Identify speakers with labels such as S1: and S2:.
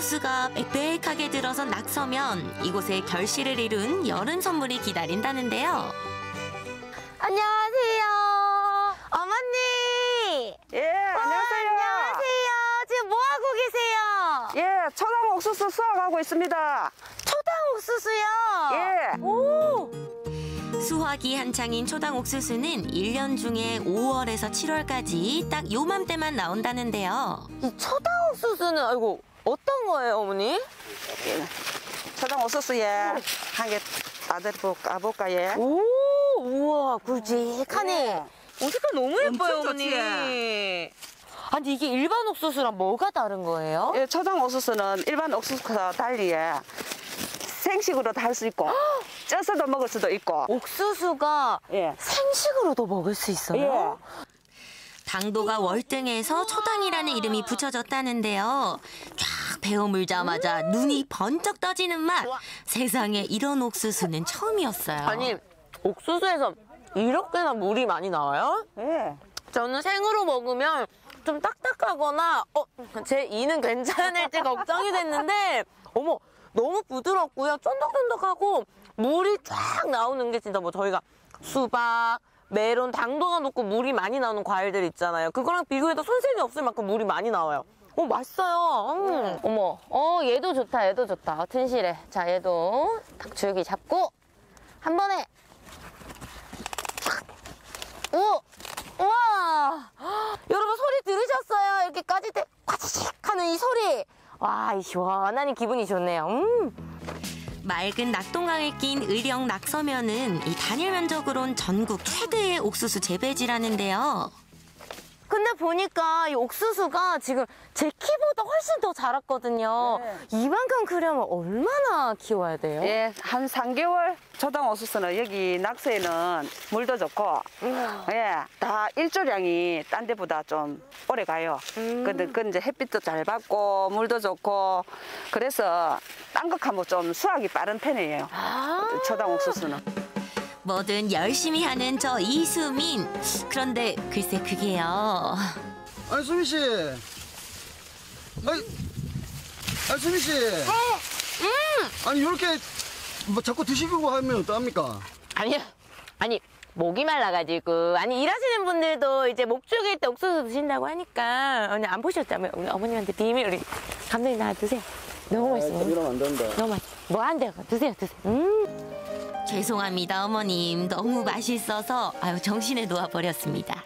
S1: 호스가 빽빽하게 들어선 낙서면 이곳에 결실을 이룬 여름 선물이 기다린다는데요.
S2: 안녕하세요. 어머니.
S3: 예,
S2: 와,
S3: 안녕하세요.
S2: 안녕하세요. 지금 뭐 하고 계세요?
S3: 예, 초당 옥수수 수확하고 있습니다.
S2: 초당 옥수수요.
S3: 예.
S2: 오.
S1: 수확이 한창인 초당 옥수수는 1년 중에 5월에서 7월까지 딱 요맘때만 나온다는데요.
S2: 이 초당 옥수수는 아이고 어떤 거예요, 어머니?
S3: 초당 옥수수에 한개 따들 까볼까, 예?
S2: 오, 우와, 굵직하네. 오, 색깔 너무 예뻐요,
S3: 엄청
S2: 어머니.
S3: 좋지?
S2: 아니, 이게 일반 옥수수랑 뭐가 다른 거예요?
S3: 예, 초당 옥수수는 일반 옥수수와 달리 예, 생식으로도 할 수 있고, 쪄서도 먹을 수도 있고,
S2: 옥수수가
S3: 예.
S2: 생식으로도 먹을 수 있어요?
S1: 당도가 월등해서 초당이라는 이름이 붙여졌다는데요. 쫙 베어 물자마자 눈이 번쩍 떠지는 맛. 세상에 이런 옥수수는 처음이었어요.
S2: 아니, 옥수수에서 이렇게나 물이 많이 나와요?
S3: 예.
S2: 저는 생으로 먹으면 좀 딱딱하거나 어, 제 이는 괜찮을지 걱정이 됐는데 어머 너무 부드럽고요 쫀득쫀득하고 물이 쫙 나오는 게 진짜 뭐 저희가 수박 메론 당도가 높고 물이 많이 나오는 과일들 있잖아요 그거랑 비교해도 손색이 없을 만큼 물이 많이 나와요 어 맛있어요 음. 어머 어 얘도 좋다 얘도 좋다 튼실해 자 얘도 딱 줄기 잡고 한 번에 오! 우와! 여러분 소리 들으셨어요? 이렇게 까질 때 꽈지직 하는 이 소리. 와, 이 시원하니 기분이 좋네요. 음.
S1: 맑은 낙동강에 낀 의령 낙서면은 이 단일 면적으론 전국 최대의 옥수수 재배지라는데요.
S2: 근데 보니까 이 옥수수가 지금 제 키보다 훨씬 더 자랐거든요. 이만큼 크려면 얼마나 키워야 돼요?
S3: 예, 한 3개월 초당 옥수수는 여기 낙서에는 물도 좋고, 예, 다 일조량이 딴 데보다 좀 오래 가요. 근데 그 이제 햇빛도 잘 받고, 물도 좋고, 그래서 딴 것하고 좀 수확이 빠른 편이에요.
S2: 아,
S3: 초당 옥수수는.
S1: 뭐든 열심히 하는 저 이수민. 그런데 글쎄 그게요.
S4: 아니 수미 씨. 아니, 아니 수미 씨. 아니 이렇게 뭐 자꾸 드시고 하면 어떡합니까?
S2: 아니요. 아니, 목이 말라가지고. 아니, 일하시는 분들도 이제 목 죽일 때 옥수수 드신다고 하니까. 아니, 안 보셨다면 우리 어머님한테 비밀, 우리 감독님 나 드세요. 너무 맛있어. 너무,
S4: 이러면 안 된다.
S2: 너무 맛있어. 뭐 안 돼요. 드세요, 드세요. 음.
S1: 죄송합니다 어머님. 너무 맛있어서 아유 정신에 놓아 버렸습니다.